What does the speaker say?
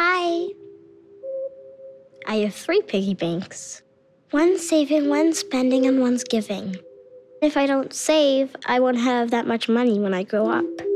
Hi. I have three piggy banks. One's saving, one's spending, and one's giving. If I don't save, I won't have that much money when I grow up.